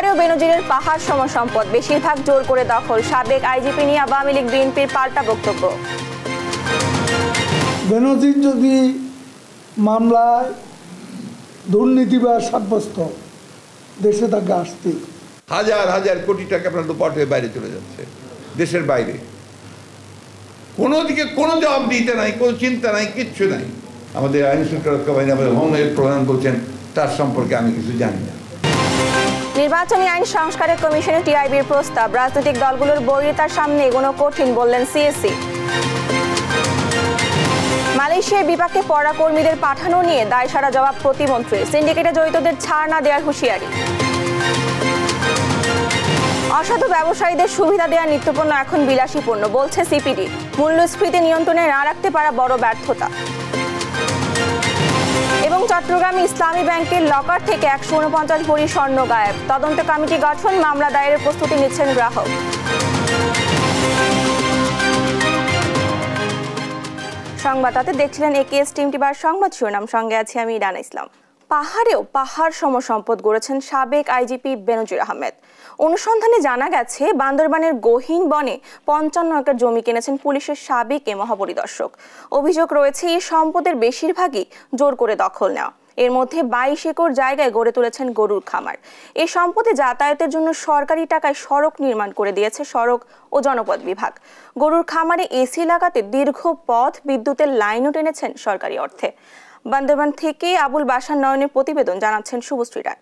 পাহাড়ে ও বেনজিরের পাহাড় সম সম্পদ বেশিরভাগ জোর করে দখল। সাবেক আইজিপি নিয়ে আওয়ামী লীগ বিএনপির পাল্টা বক্তব্য। বেনজির যদি মামলায় দুর্নীতিবাদ সাব্যস্ত দেশে তাকে আসতে হাজার হাজার কোটি টাকা আপনার লোপাট হয়ে বাইরে চলে যাচ্ছে দেশের বাইরে। কোনো দিকে কোনো জবাব দিতে নাই কোনো চিন্তা নাই কিচ্ছু নাই। আমাদের আইন শৃঙ্খলা রক্ষা বাহিনী আমাদের হোমের প্রধান বলছেন তার সম্পর্কে আমি কিছু জানি না। নির্বাচনী আইন সংস্কারের কমিশনে টিআইবির প্রস্তাব। রাজনৈতিক দলগুলোর বৈরিতার সামনে এগোনো কঠিন বললেন সিএসসি মালয়েশিয়ার বিপাকে পড়া কর্মীদের পাঠানো নিয়ে দায় সারা জবাব প্রতিমন্ত্রী। সিন্ডিকেটে জড়িতদের ছাড় না দেওয়ার হুঁশিয়ারি। অসাধু ব্যবসায়ীদের সুবিধা দেওয়া নিত্যপণ্য এখন বিলাসী পণ্য বলছে সিপিডি। মূল্যস্ফীতি নিয়ন্ত্রণে না রাখতে পারা বড় ব্যর্থতা। এবং চট্টগ্রামে ইসলামী ব্যাংকের লকার থেকে একশো উনপঞ্চাশ ভরি স্বর্ণ গায়েব। তদন্ত কমিটি গঠন, মামলা দায়েরের প্রস্তুতি নিচ্ছেন গ্রাহক। সংবাদদাতে দেখছিলেন একেএস টিমটি বার সংবাদ শিরোনাম। সঙ্গে আছি আমি ইরানা ইসলাম। পাহাড়েও পাহাড় সম সম্পদ গড়েছেন সাবেক আইজিপি বেনজির আহমেদ। অনুসন্ধানে জানা গেছে, বান্দরবানের গহীন বনে পঞ্চান্ন একর জমি কিনেছেন পুলিশের সাবেক এ মহাপরিদর্শক। অভিযোগ রয়েছে, এই সম্পদের বেশিরভাগই জোর করে দখল নেওয়া। এর মধ্যে বাইশ একর জায়গায় গড়ে তুলেছেন গরুর খামার। এ সম্পদে যাতায়াতের জন্য সরকারি টাকায় সড়ক নির্মাণ করে দিয়েছে সড়ক ও জনপদ বিভাগ। গরুর খামারে এসি লাগাতে দীর্ঘ পথ বিদ্যুতের লাইনও টেনেছেন সরকারি অর্থে। বান্দরবান থেকে আবুল বাসার নয়নের প্রতিবেদন জানাচ্ছেন শুভশ্রী রায়।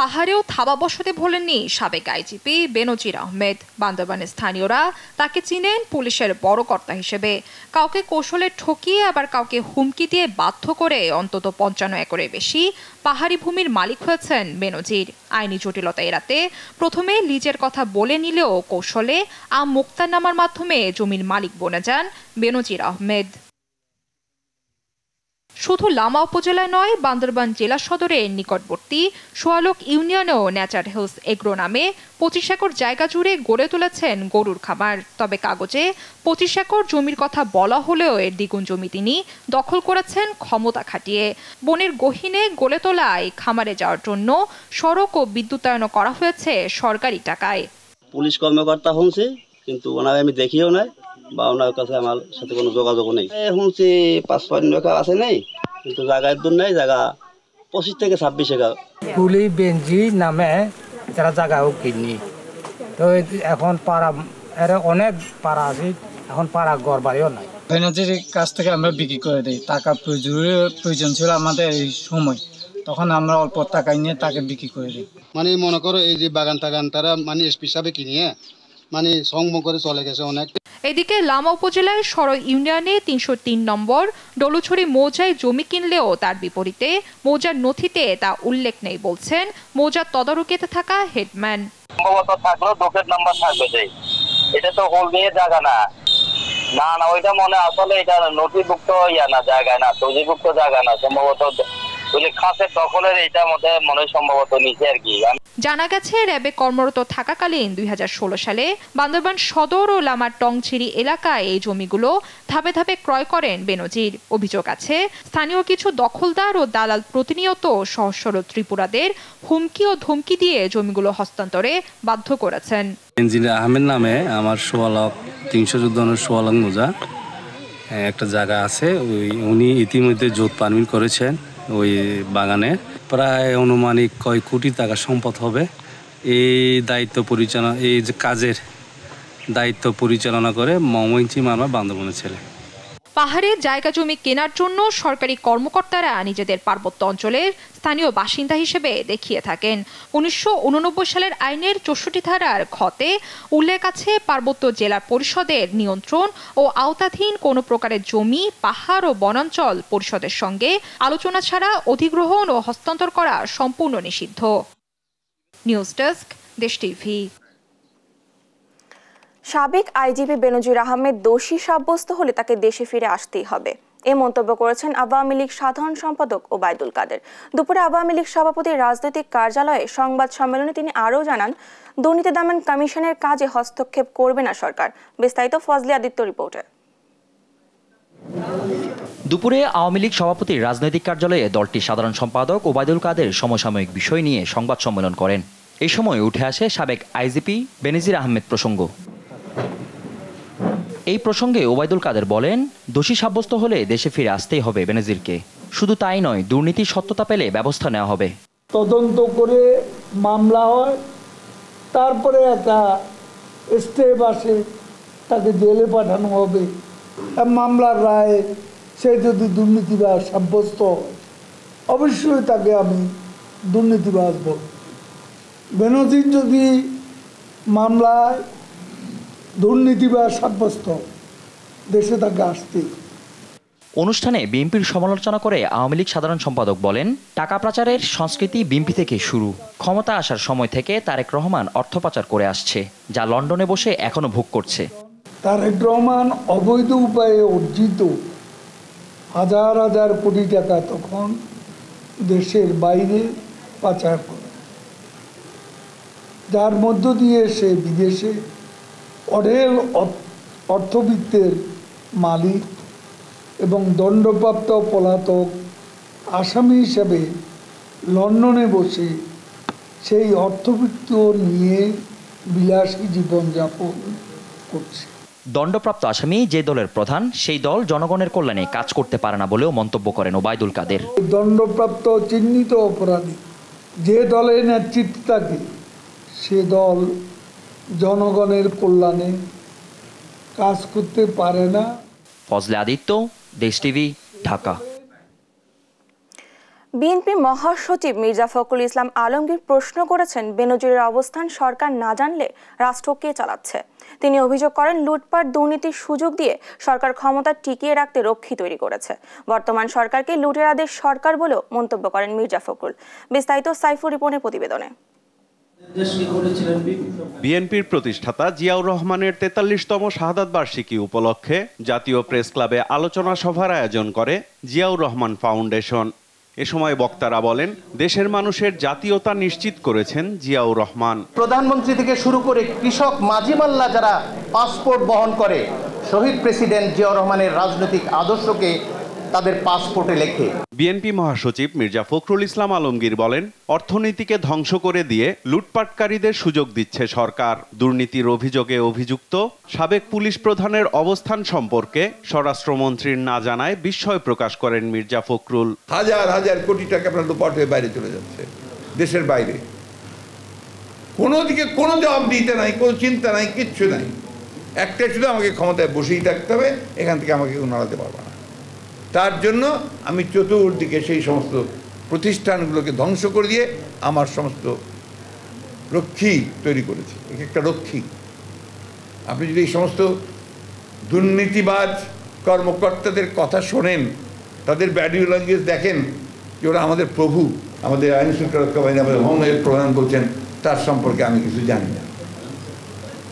পাহাড়েও থাবা বসতে ভোলেননি সাবেক আইজিপি বেনজির আহমেদ। বান্দরবানের স্থানীয়রা তাকে চিনেন পুলিশের বড় কর্তা হিসেবে। কাউকে কৌশলে ঠকিয়ে, আবার কাউকে হুমকি দিয়ে বাধ্য করে অন্তত পঞ্চান্ন একরের বেশি পাহাড়ি ভূমির মালিক হয়েছেন বেনজির। আইনি জটিলতা এড়াতে প্রথমে লিজের কথা বলে নিলেও কৌশলে আম মুক্তারনামার মাধ্যমে জমির মালিক বনে যান বেনজির আহমেদ। শুধু লামা উপজেলায় নয়, বান্দরবান জেলা সদরের নিকটবর্তী সোয়ালক ইউনিয়নেও ন্যাচার হিলস এগ্রো নামে পঁচিশ একর জায়গা জুড়ে গড়ে তুলেছেন গরুর খামার। তবে কাগজে পঁচিশ একর জমির কথা বলা হলেও এর দ্বিগুণ জমি তিনি দখল করেছেন ক্ষমতা খাটিয়ে। বনের গহীনে গড়ে তোলায় খামারে যাওয়ার জন্য সড়ক ও বিদ্যুতায়ন করা হয়েছে সরকারি টাকায়। পুলিশ কর্মকর্তা শুনছি কিন্তু ওনাকে আমি দেখিও নাই। বা ওনার কাছে আমার সাথে কোনো যোগাযোগ নেই। শুনছি পাঁচ ছয় একর আছে নেই কিন্তু জায়গার দূর নেই জায়গা পঁচিশ থেকে ছাব্বিশ একর কুলি বেঞ্জি নামে যারা জায়গাও কিনি। তো এখন পাড়া এর অনেক পাড়া আছে এখন পাড়া ঘর বাড়িও নাই। বেনাজির কাছ থেকে আমরা বিক্রি করে দিই। টাকা প্রয়োজন প্রয়োজন ছিল আমাদের এই সময়। তখন আমরা অল্প টাকা নিয়ে তাকে বিক্রি করে দিই। মানে মনে করো এই যে বাগান টাগান তারা মানে এসপি হিসাবে কিনিয়ে মানে সংগ্রহ করে চলে গেছে অনেক। এদিকে লামা উপজেলার সর ইউনিয়নে তিনশো তিন নম্বর, ডলুছড়ি মৌজায় জমি কিনলেও তার বিপরীতে মৌজার নথিতে তা উল্লেখ নেই বলছেন মৌজার তদারকিতে থাকা হেডম্যান। এটা তো হোল নিয়ে জায়গা না। না না, ওইটা মনে আসলে এটা নথিভুক্ত ইয়া না, জায়গায় না তৈরিভুক্ত জায়গা না, সম্ভবত খাসের দখলের এটা মধ্যে মনে সম্ভবত নিচে আর কি। জানা গেছে র্যাবে কর্মরত থাকাকালীন দুই সালে বান্দরবান সদর ও লামার টংছিরি এলাকায় এই জমিগুলো ধাপে ধাপে ক্রয় করেন বেনজির। অভিযোগ আছে স্থানীয় কিছু দখলদার ও দালাল প্রতিনিয়ত সহস্র ত্রিপুরাদের হুমকি ও ধমকি দিয়ে জমিগুলো হস্তান্তরে বাধ্য করেছেন। ইঞ্জিনিয়ার আহমেদ নামে আমার সোয়ালক তিনশো চোদ্দনের সোয়ালক মোজা একটা জায়গা আছে ওই উনি ইতিমধ্যে জোট পারমিট করেছেন। ওই বাগানে। প্রায় অনুমানিক কয় কোটি টাকা সম্পদ হবে। এই দায়িত্ব পরিচালনা এই যে কাজের দায়িত্ব পরিচালনা করে মমইঞ্চি মারমা বান্ধবনের ছেলে। পাহাড়ে জায়গা জমি কেনার জন্য সরকারি কর্মকর্তারা নিজেদের পার্বত্য অঞ্চলের স্থানীয় বাসিন্দা হিসেবে দেখিয়ে থাকেন। উনিশশো উননব্বই সালের আইনের চৌষট্টি ধারার ক্ষতে উল্লেখ আছে পার্বত্য জেলা পরিষদের নিয়ন্ত্রণ ও আওতাধীন কোনো প্রকারের জমি, পাহাড় ও বনাঞ্চল পরিষদের সঙ্গে আলোচনা ছাড়া অধিগ্রহণ ও হস্তান্তর করা সম্পূর্ণ নিষিদ্ধ। News desk Desh TV. সাবেক আইজিপি বেনজির আহমেদ দোষী সাব্যস্ত হলে তাকে দেশে ফিরে আসতেই হবে। এ মন্তব্য করেছেন আওয়ামী লীগ সাধারণ সম্পাদক ওবায়দুল কাদের। দুপুরে আওয়ামী লীগ সভাপতির রাজনৈতিক কার্যালয়ে সংবাদ সম্মেলনে তিনি আরও জানান, দুর্নীতি দমন কমিশনের কাজে হস্তক্ষেপ করবে না সরকার। বিস্তারিত ফজলি আদিত্য রিপোর্টে। দুপুরে আওয়ামী লীগ সভাপতির রাজনৈতিক কার্যালয়ে দলটির সাধারণ সম্পাদক ওবায়দুল কাদের সমসাময়িক বিষয় নিয়ে সংবাদ সম্মেলন করেন। এই সময় উঠে আসে সাবেক আইজিপি বেনিজির আহমেদ প্রসঙ্গ। এই প্রসঙ্গে ওবায়দুল কাদের বলেন, দোষী সাব্যস্ত হলে দেশে ফিরে আসতেই হবে বেনজিরকে। শুধু তাই নয়, দুর্নীতির সত্যতা পেলে ব্যবস্থা নেওয়া হবে। তদন্ত করে মামলা হয়, তারপরে একটা স্টেপ আসে, তাকে জেলে পাঠানো হবে। মামলার রায়ে সে যদি দুর্নীতিবাজ সাব্যস্ত অবশ্যই তাকে আমি দুর্নীতিবাজ বলব। বেনজির যদি মামলায় দুর্নীতিবাজ সাব্যস্ত দেশে তাকে আসতেই। অনুষ্ঠানে বিএনপির সমালোচনা করে আওয়ামী লীগ সাধারণ সম্পাদক বলেন টাকা পাচারের সংস্কৃতি বিএনপি থেকে শুরু ক্ষমতা আসার সময় থেকে তারেক রহমান অর্থ পাচার করে আসছে যা লন্ডনে বসে এখনও ভোগ করছে। তারেক রহমান অবৈধ উপায়ে অর্জিত হাজার হাজার কোটি টাকা তখন দেশের বাইরে পাচার করে। যার মধ্য দিয়ে সে বিদেশে অঢেল অর্থ- অর্থবিত্তের মালিক এবং দণ্ডপ্রাপ্ত পলাতক আসামি হিসাবে লন্ডনে বসে সেই অর্থবিত্ত নিয়ে বিলাসী জীবনযাপন করছে। দণ্ডপ্রাপ্ত আসামি যে দলের প্রধান সেই দল জনগণের কল্যাণে কাজ করতে পারে না বলেও মন্তব্য করেন ওবায়দুল কাদের। দণ্ডপ্রাপ্ত চিহ্নিত অপরাধী যে দলের নেতৃত্ব থাকে সে দল জনগণের কল্যাণে কাজ করতে পারে না। ফজলে আদিত্য দেশ টিভি ঢাকা। বিএনপি মহাসচিব মির্জা ফখরুল ইসলাম আলমগীর প্রশ্ন করেছেন বেনজিরের অবস্থান সরকার না জানলে রাষ্ট্র কে চালাচ্ছে? তিনি অভিযোগ করেন লুটপাট দুর্নীতির সুযোগ দিয়ে সরকার ক্ষমতা টিকিয়ে রাখতে রক্ষী তৈরি করেছে। বর্তমান সরকারকে লুটেরাদের সরকার বলেও মন্তব্য করেন মির্জা ফখরুল। বিস্তারিত সাইফুর রিপনের প্রতিবেদনে। বিএনপির প্রতিষ্ঠাতা জিয়াউর রহমানের তেতাল্লিশতম শাহাদাত বার্ষিকী উপলক্ষে জাতীয় প্রেস ক্লাবে আলোচনা সভার আয়োজন করে জিয়াউর রহমান ফাউন্ডেশন। এ সময় বক্তারা বলেন দেশের মানুষের জাতীয়তা নিশ্চিত করেছেন জিয়াউর রহমান। প্রধানমন্ত্রী থেকে শুরু করে কৃষক মাঝিমাল্লা যারা পাসপোর্ট বহন করে শহীদ প্রেসিডেন্ট জিয়াউর রহমানের রাজনৈতিক আদর্শকে তাদের পাসপোর্টে লেখে। বিএনপি মহাসচিব মির্জা ফখরুল ইসলাম আলমগীর বলেন অর্থনীতিকে ধ্বংস করে দিয়ে লুটপাটকারীদের সুযোগ দিচ্ছে সরকার। দুর্নীতির অভিযোগে অভিযুক্ত সাবেক পুলিশ প্রধানের অবস্থান সম্পর্কে স্বরাষ্ট্রমন্ত্রীর না জানায় বিস্ময় প্রকাশ করেন মির্জা ফখরুল। হাজার হাজার কোটি টাকা আপনার লোপাট হয়ে বাইরে চলে যাচ্ছে দেশের বাইরে। কোনো দিকে কোনো জবাব দিতে নাই কোনো চিন্তা নাই কিচ্ছু নাই। একটা শুধু আমাকে ক্ষমতায় বসেই থাকতে হবে এখান থেকে আমাকে কেউ নাড়াতে পারবে না। তার জন্য আমি চতুর্দিকে সেই সমস্ত প্রতিষ্ঠানগুলোকে ধ্বংস করে দিয়ে আমার সমস্ত রক্ষী তৈরি করেছি। এক একটা রক্ষী। আপনি যদি এই সমস্ত দুর্নীতিবাজ কর্মকর্তাদের কথা শোনেন, তাদের ব্যাডিও ল্যাঙ্গুয়েজ দেখেন যে ওরা আমাদের প্রভু, আমাদের আইন শৃঙ্খলা বাহিনী আমাদের হোমের প্রধান বলছেন, তার সম্পর্কে আমি কিছু জানি না।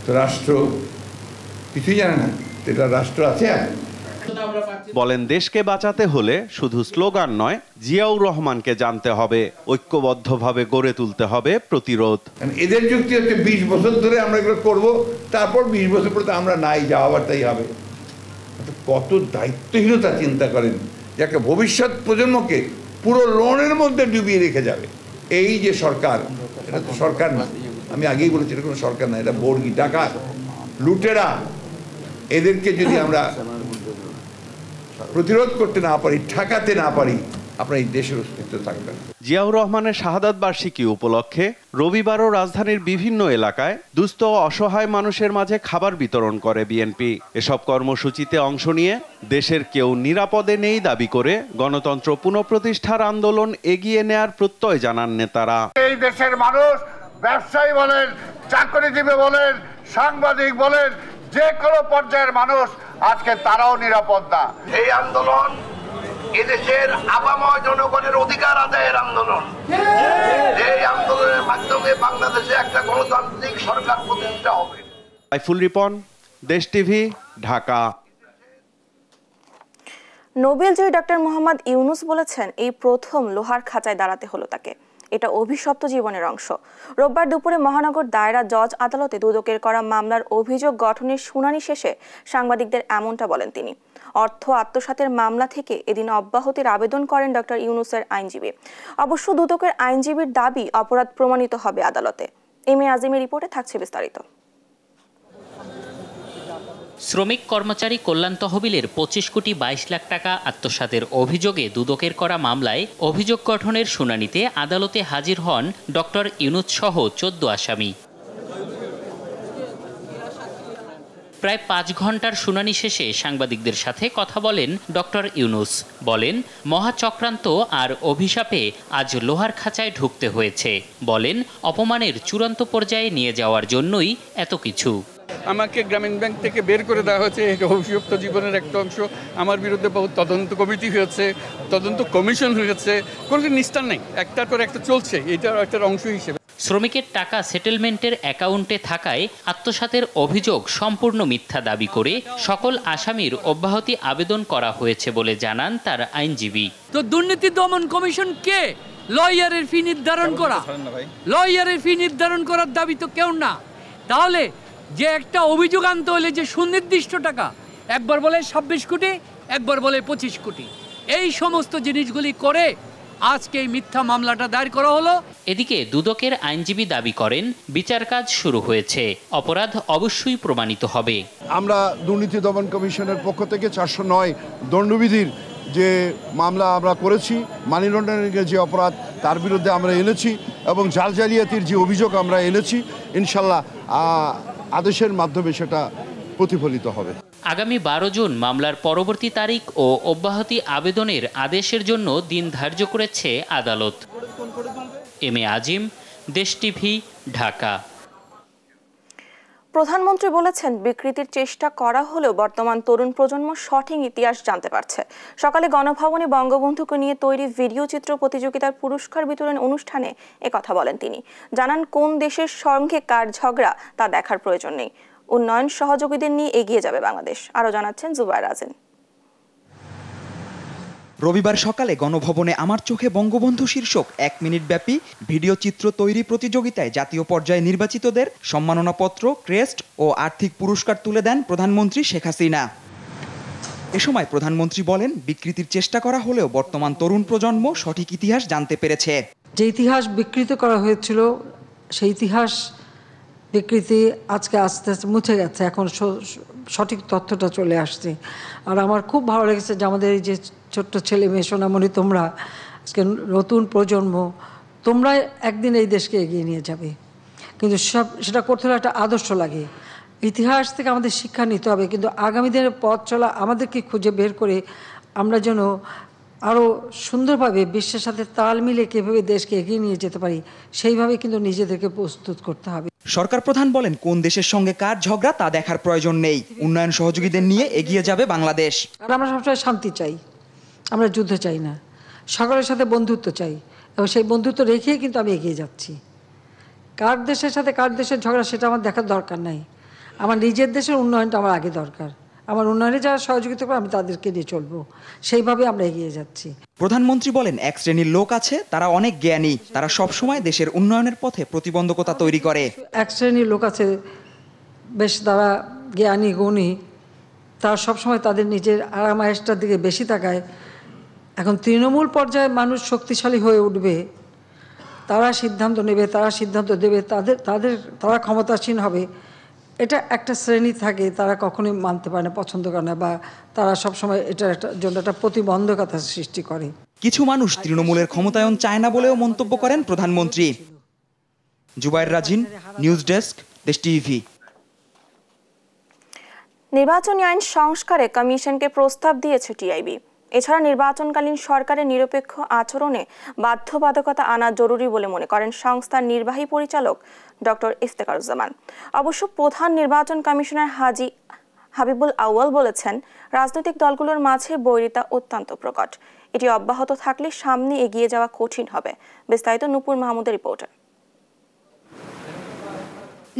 তো রাষ্ট্র কিছুই জানে না। এটা রাষ্ট্র আছে আর বলেন দেশকে বাঁচাতে হলে শুধু স্লোগান নয় জিয়াউর রহমানকে জানতে হবে ঐক্যবদ্ধভাবে গড়ে তুলতে হবে প্রতিরোধ। এদের যুক্তি হচ্ছে বিশ বছর ধরে আমরা এগুলো করব তারপর বিশ বছর পরে আমরা নাই যা আবার তাই হবে। কত দায়িত্বহীনতা চিন্তা করেন যাকে ভবিষ্যৎ প্রজন্মকে পুরো লোনের মধ্যে ডুবিয়ে রেখে যাবে। এই যে সরকার এটা তো সরকার না। আমি আগেই বলেছি এটা কোনো সরকার না এটা বর্গি টাকা লুটেরা। এদেরকে যদি আমরা প্রতিরোধ করতে না পারি ঠেকাতে না পারি আপনার এই দেশের অস্তিত্ব থাকবে জিয়াউর রহমানের শাহাদাত বার্ষিকী উপলক্ষে রবিবারও রাজধানীর বিভিন্ন এলাকায় দুস্থ অসহায় মানুষের মাঝে খাবার বিতরণ করে বিএনপি। এসব কর্মসূচিতে অংশ নিয়ে দেশের কেউ নিরাপদে নেই দাবি করে গণতন্ত্র পুনঃপ্রতিষ্ঠার আন্দোলন এগিয়ে নেয়ার প্রত্যয় জানান নেতারা। এই দেশের মানুষ ব্যবসায়ী বলেন চাকরিজীবী বলেন সাংবাদিক বলেন যে কোনো পর্যায়ের মানুষ আজকে তারাও নিরাপদ না। এই আন্দোলন এদেশের আবাময় জনগণের অধিকার আদায়ের আন্দোলন। এই আন্দোলনের মাধ্যমে বাংলাদেশে একটা গণতান্ত্রিক সরকার প্রতিষ্ঠা হবে। সাইফুল রিপন দেশ টিভি ঢাকা। নোবেল জয়ী ডক্টর মোহাম্মদ ইউনুস বলেছেন এই প্রথম লোহার খাঁচায় দাঁড়াতে হলো তাকে। এটা অভিশপ্ত জীবনের অংশ। রোববার দুপুরে মহানগর দায়রা জজ আদালতে দুদকের করা মামলার অভিযোগ গঠনের শুনানি শেষে সাংবাদিকদের এমনটা বলেন তিনি। অর্থ আত্মসাতের মামলা থেকে এদিন অব্যাহতির আবেদন করেন ডক্টর ইউনুসের আইনজীবী। অবশ্য দুদকের আইনজীবীর দাবি অপরাধ প্রমাণিত হবে আদালতে। এম এ আজিমের রিপোর্টে থাকছে বিস্তারিত। শ্রমিক কর্মচারী কল্যাণ তহবিলের পঁচিশ কোটি বাইশ লাখ টাকা আত্মসাতের অভিযোগে দুদকের করা মামলায় অভিযোগ গঠনের শুনানিতে আদালতে হাজির হন ডক্টর ইউনুস সহ চোদ্দ আসামি। প্রায় পাঁচ ঘণ্টার শুনানি শেষে সাংবাদিকদের সাথে কথা বলেন ডক্টর ইউনুস। বলেন, মহাচক্রান্ত আর অভিশাপে আজ লোহার খাঁচায় ঢুকতে হয়েছে। বলেন, অপমানের চূড়ান্ত পর্যায়ে নিয়ে যাওয়ার জন্যই এত কিছু। আমাকে গ্রামীণ ব্যাংক থেকে বের করে দেওয়া হয়েছে। এটা অভিযুক্ত জীবনের একটা অংশ। আমার বিরুদ্ধে বহু তদন্ত কমিটি হয়েছে তদন্ত কমিশন হয়েছে। কোনো নিস্তার নেই। একটার পর একটা চলছে। এটার একটা অংশ হিসেবে। শ্রমিকের টাকা সেটেলমেন্টের অ্যাকাউন্টে থাকায় আত্মসাতের অভিযোগ সম্পূর্ণ মিথ্যা দাবি করে সকল আসামির অব্যাহতি আবেদন করা হয়েছে বলে জানান তার আইনজীবী। তো দুর্নীতি দমন কমিশন কে? লয়ারের ফি নির্ধারণ করা। লয়ারের ফি নির্ধারণ করার দাবি তো কেউ না। তাহলে যে একটা অভিযোগ আনতে হলে যে সুনির্দিষ্ট টাকা একবার বলে ছাব্বিশ কোটি একবার বলে পঁচিশ কোটি। এই সমস্ত জিনিসগুলি করে আজকে এই মিথ্যা মামলাটা দায়ের করা হলো। এদিকে দুদকের আইনজীবী দাবি করেন বিচার কাজ শুরু হয়েছে। অপরাধ অবশ্যই প্রমাণিত হবে। আমরা দুর্নীতি দমন কমিশনের পক্ষ থেকে চারশো নয় দণ্ডবিধির যে মামলা আমরা করেছি মানি লন্ডারিংয়ের যে অপরাধ তার বিরুদ্ধে আমরা এনেছি এবং জাল জালিয়াতির যে অভিযোগ আমরা এনেছি ইনশাল্লাহ আদেশের মাধ্যমে সেটা প্রতিফলিত হবে। আগামী বারো জুন মামলার পরবর্তী তারিখ ও অব্যাহতি আবেদনের আদেশের জন্য দিন ধার্য করেছে আদালত। এম এ আজিম, দেশ টিভি, ঢাকা। প্রধানমন্ত্রী বলেছেন, বিকৃতির চেষ্টা করা হলেও বর্তমান তরুণ প্রজন্ম সঠিক ইতিহাস জানতে পারছে। সকালে গণভবনে বঙ্গবন্ধুকে নিয়ে তৈরি ভিডিও চিত্র প্রতিযোগিতার পুরস্কার বিতরণ অনুষ্ঠানে কথা বলেন তিনি। জানান, কোন দেশের সঙ্গে কার ঝগড়া তা দেখার প্রয়োজন নেই। উন্নয়ন সহযোগীদের নিয়ে এগিয়ে যাবে বাংলাদেশ। আরও জানাচ্ছেন জুবাইর আজেন রবিবার সকালে গণভবনে আমার চোখে বঙ্গবন্ধু শীর্ষক এক মিনিট ব্যাপী ভিডিও চিত্র তৈরি প্রতিযোগিতায় জাতীয় পর্যায়ে নির্বাচিতদের সম্মাননাপত্র, ক্রেস্ট ও আর্থিক পুরস্কার তুলে দেন প্রধানমন্ত্রী শেখ হাসিনা। এ সময় প্রধানমন্ত্রী বলেন, বিকৃতির চেষ্টা করা হলেও বর্তমান তরুণ প্রজন্ম সঠিক ইতিহাস জানতে পেরেছে। যে ইতিহাস বিকৃত করা হয়েছিল, সেই ইতিহাস বিকৃতি আজকে আস্তে আস্তে মুছে গেছে। এখন সঠিক তথ্যটা চলে আসছে। আর আমার খুব ভালো লেগেছে যে আমাদের এই যে ছোট্ট ছেলে মেয়ে সোনামণি, তোমরা আজকে নতুন প্রজন্ম তোমরা একদিন এই দেশকে এগিয়ে নিয়ে যাবে। কিন্তু সব, সেটা করতে হলে একটা আদর্শ লাগে। ইতিহাস থেকে আমাদের শিক্ষা নিতে হবে, কিন্তু আগামী দিনের পথ চলা আমাদেরকে খুঁজে বের করে আমরা যেন আরও সুন্দরভাবে বিশ্বের সাথে তাল মিলে কীভাবে দেশকে এগিয়ে নিয়ে যেতে পারি, সেইভাবে কিন্তু নিজেদেরকে প্রস্তুত করতে হবে। সরকার প্রধান বলেন, কোন দেশের সঙ্গে কার ঝগড়া তা দেখার প্রয়োজন নেই। উন্নয়ন সহযোগীদের নিয়ে এগিয়ে যাবে বাংলাদেশ। আর আমরা সবসময় শান্তি চাই। আমরা যুদ্ধ চাই না। সকলের সাথে বন্ধুত্ব চাই। এবং সেই বন্ধুত্ব রেখেই কিন্তু আমি এগিয়ে যাচ্ছি। কার দেশের সাথে কার দেশের ঝগড়া সেটা আমার দেখার দরকার নাই। আমার নিজের দেশের উন্নয়নটা আমার আগে দরকার। আমার উন্নয়নে যারা সহযোগিতা করে আমি তাদেরকে নিয়ে চলবো। সেইভাবে আমরা এগিয়ে যাচ্ছি। প্রধানমন্ত্রী বলেন এক শ্রেণির লোক আছে তারা অনেক জ্ঞানী তারা সবসময় দেশের উন্নয়নের পথে প্রতিবন্ধকতা তৈরি করে। এক শ্রেণির লোক আছে বেশ তারা জ্ঞানী গুণী তারা সবসময় তাদের নিজের আরামায়েশটার দিকে বেশি তাকায়। এখন তৃণমূল পর্যায়ে মানুষ শক্তিশালী হয়ে উঠবে তারা সিদ্ধান্ত নেবে তারা সিদ্ধান্ত দেবে তাদের তাদের তারা ক্ষমতাসীন হবে। এটা একটা শ্রেণি থাকে তারা কখনোই মানতে পারে না পছন্দ করে না বা তারা সবসময় এটার একটা জন্য একটা প্রতিবন্ধকতা সৃষ্টি করে। কিছু মানুষ তৃণমূলের ক্ষমতায়ন চায় না বলেও মন্তব্য করেন প্রধানমন্ত্রী। Zubair Razin news desk Desh TV. নির্বাচনী আইন সংস্কারে কমিশনকে প্রস্তাব দিয়েছে টিআইবি। এছাড়া নির্বাচনকালীন সরকারের নিরপেক্ষ আচরণে বাধ্যবাধকতা আনা জরুরি বলে মনে করেন সংস্থার নির্বাহী পরিচালক ডক্টর ইফতেকারুজ্জামান। অবশ্য প্রধান নির্বাচন কমিশনার হাজি হাবিবুল আউয়াল বলেছেন, রাজনৈতিক দলগুলোর মাঝে বৈরিতা অত্যন্ত প্রকট। এটি অব্যাহত থাকলে সামনে এগিয়ে যাওয়া কঠিন হবে। বিস্তারিত নুপুর মাহমুদের রিপোর্টার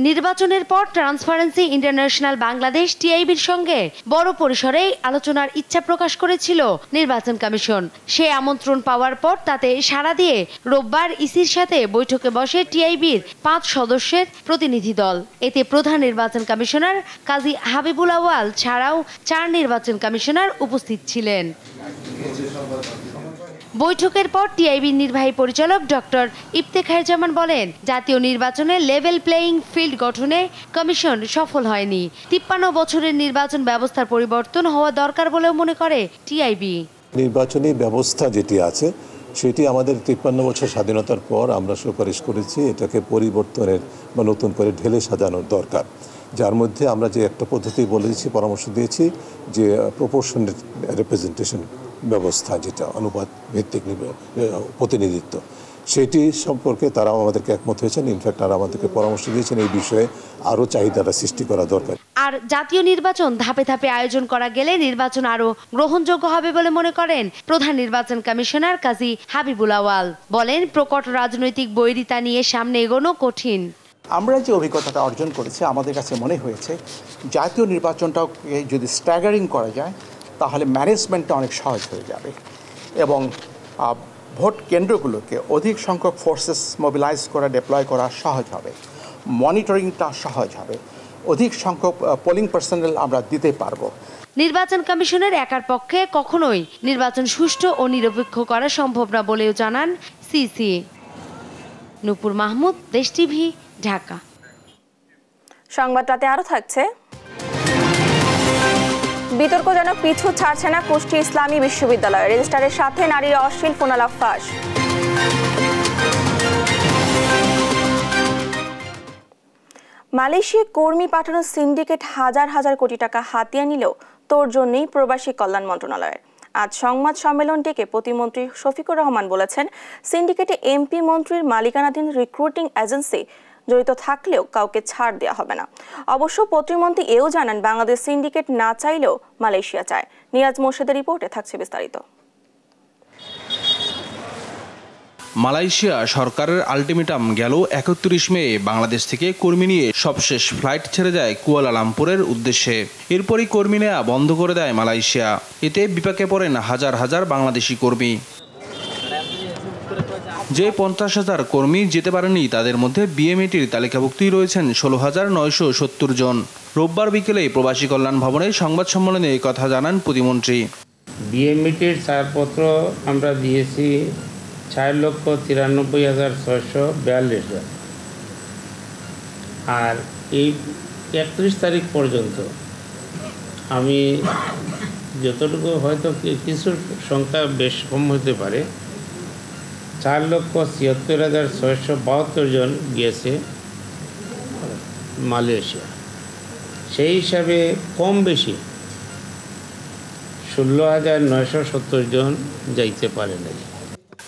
নির্বাচনের পর ট্রান্সপারেন্সি ইন্টারন্যাশনাল বাংলাদেশ টিআইবির সঙ্গে বড় পরিসরে আলোচনার ইচ্ছা প্রকাশ করেছিল নির্বাচন কমিশন। সে আমন্ত্রণ পাওয়ার পর তাতে সাড়া দিয়ে রোববার ইসির সাথে বৈঠকে বসে টিআইবির পাঁচ সদস্যের প্রতিনিধি দল। এতে প্রধান নির্বাচন কমিশনার কাজী হাবিবুল আওয়াল ছাড়াও চার নির্বাচন কমিশনার উপস্থিত ছিলেন। বৈঠকের পর টিআইবির নির্বাহী পরিচালক ডক্টর ইফতেখার জামান বলেন, জাতীয় নির্বাচনে লেভেল প্লেয়িং ফিল্ড গঠনে কমিশন সফল হয়নি। তিপ্পান্ন বছরের নির্বাচন ব্যবস্থার পরিবর্তন হওয়া দরকার বলেও মনে করে টিআইবি। নির্বাচনী ব্যবস্থা যেটি আছে, সেটি আমাদের তিপ্পান্ন বছর স্বাধীনতার পর আমরা সুপারিশ করেছি, এটাকে পরিবর্তনের বা নতুন করে ঢেলে সাজানোর দরকার। যার মধ্যে আমরা যে একটা পদ্ধতি বলেছি, পরামর্শ দিয়েছি, যে প্রপোর্শনেট রিপ্রেজেন্টেশন ব্যবস্থা যেটা অনুপাত ভিত্তিক প্রতিনিধিত্ব সেটি সম্পর্কে তারাও আমাদেরকে একমত হয়েছেন। ইনফ্যাক্ট তারা আমাদেরকে পরামর্শ দিয়েছেন এই বিষয়ে আরও চাহিদাটা সৃষ্টি করা দরকার। আর জাতীয় নির্বাচন ধাপে ধাপে আয়োজন করা গেলে নির্বাচন আরও গ্রহণযোগ্য হবে বলে মনে করেন প্রধান নির্বাচন কমিশনার কাজী হাবিবুল আওয়াল বলেন প্রকট রাজনৈতিক বৈরিতা নিয়ে সামনে এগোনো কঠিন। আমরা যে অভিজ্ঞতাটা অর্জন করেছি আমাদের কাছে মনে হয়েছে জাতীয় নির্বাচনটাকে যদি স্ট্যাগারিং করা যায় তাহলে ম্যানেজমেন্টটা অনেক সহজ হয়ে যাবে। এবং ভোট কেন্দ্রগুলোকে অধিক সংখ্যক ফোর্সেস মোবিলাইজ করা ডিপ্লয় করা সহজ হবে। মনিটরিংটা সহজ হবে। অধিক সংখ্যক পোলিং পার্সোনাল আমরা দিতে পারব। নির্বাচন কমিশনের একার পক্ষে কখনোই নির্বাচন সুষ্ঠু ও নিরপেক্ষ করা সম্ভব না বলেও জানান সিসি। নুপুর মাহমুদ দেশ টিভি ঢাকা। সংবাদটাতে আরও থাকছে। বিতর্কজনক পিছু ছাড়ছে না কুষ্টি ইসলামী বিশ্ববিদ্যালয়। রেজিস্টারের সাথে নারীর অশ্লীল ফোনালাপ ফাঁস। মালয়েশিয়া কর্মী পাঠানোর সিন্ডিকেট হাজার হাজার কোটি টাকা হাতিয়ে নিলেও তোর জন্যই প্রবাসী কল্যাণ মন্ত্রণালয়ের। আজ সংবাদ সম্মেলন ডেকে প্রতিমন্ত্রী শফিকুর রহমান বলেছেন, সিন্ডিকেটে এমপি মন্ত্রীর মালিকানাধীন রিক্রুটিং এজেন্সি জড়িত থাকলেও কাউকে ছাড় দেওয়া হবে না। অবশ্য প্রতিমন্ত্রী এও জানান, বাংলাদেশ সিন্ডিকেট না চাইলেও মালয়েশিয়া চায়। নিয়াজ মোর্শেদের রিপোর্টে থাকছে বিস্তারিত। মালয়েশিয়া সরকারের আলটিমেটাম গেল একত্রিশ মে, বাংলাদেশ থেকে কর্মী নিয়ে সবশেষ ফ্লাইট ছেড়ে যায় কুয়ালালামপুরের উদ্দেশ্যে। এরপরই কর্মী নেয়া বন্ধ করে দেয় মালয়েশিয়া। এতে বিপাকে পড়েন হাজার হাজার বাংলাদেশি কর্মী। যে পঞ্চাশ হাজার কর্মী যেতে পারেনি, তাদের মধ্যে বিএমএটির তালিকাভুক্তি রয়েছেন ষোলো হাজার নয়শো সত্তর জন। রোববার বিকেলে প্রবাসী কল্যাণ ভবনে সংবাদ সম্মেলনে কথা জানান প্রতিমন্ত্রী। বিএমএটির ছাড়পত্র আমরা দিয়েছি চার লক্ষ তিরানব্বই হাজার ছয়শো বিয়াল্লিশ জন। আর এই একত্রিশ তারিখ পর্যন্ত আমি যতটুকু হয়তো কিছু সংখ্যা বেশ কম হতে পারে চার লক্ষ ছিয়াত্তর হাজার ছয়শো বাহাত্তর জন গিয়েছে মালয়েশিয়া। সেই হিসাবে কম বেশি ষোলো হাজার নয়শো সত্তর জন যাইতে পারে নাই।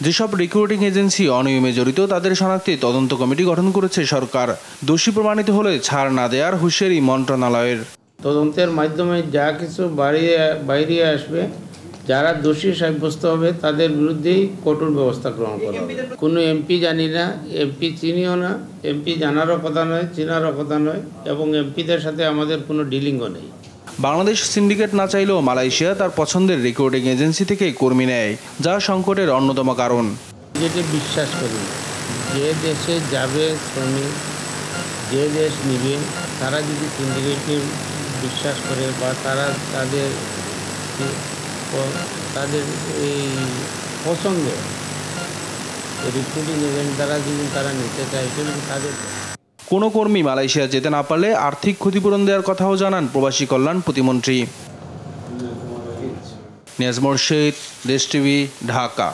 যেসব রিক্রুটিং এজেন্সি অনিয়মে জড়িত তাদের শনাক্তে তদন্ত কমিটি গঠন করেছে সরকার। দোষী প্রমাণিত হলে ছাড় না দেওয়ার হুঁশিয়ারি মন্ত্রণালয়ের। তদন্তের মাধ্যমে যা কিছু বাড়িয়ে বাইরে আসবে যারা দোষী সাব্যস্ত হবে তাদের বিরুদ্ধেই কঠোর ব্যবস্থা গ্রহণ করা হবে। কোনো এমপি জানি না এমপি চিনিও না এমপি জানারও কথা নয় চিনারও কথা নয় এবং এমপিদের সাথে আমাদের কোনো ডিলিংও নেই। বাংলাদেশ সিন্ডিকেট না চাইলেও মালয়েশিয়া তার পছন্দের রেকর্ডিং এজেন্সি থেকে কর্মী নেয় যা সংকটের অন্যতম কারণ। যেটি বিশ্বাস করি যে দেশে যাবে শ্রমিক যে দেশ নিবে তারা যদি সিন্ডিকেটকে বিশ্বাস করে বা তারা তাদের তাদের এই পছন্দ রিক্রুটিং এজেন্ট দ্বারা যদি তারা নিতে সেটা তাদের কোনো কর্মী মালয়েশিয়া যেতে না পারলে আর্থিক ক্ষতিপূরণ দেওয়ার কথাও জানান প্রবাসী কল্যাণ প্রতিমন্ত্রী। নিয়াজ মোর্শেদ দেশ টিভি ঢাকা।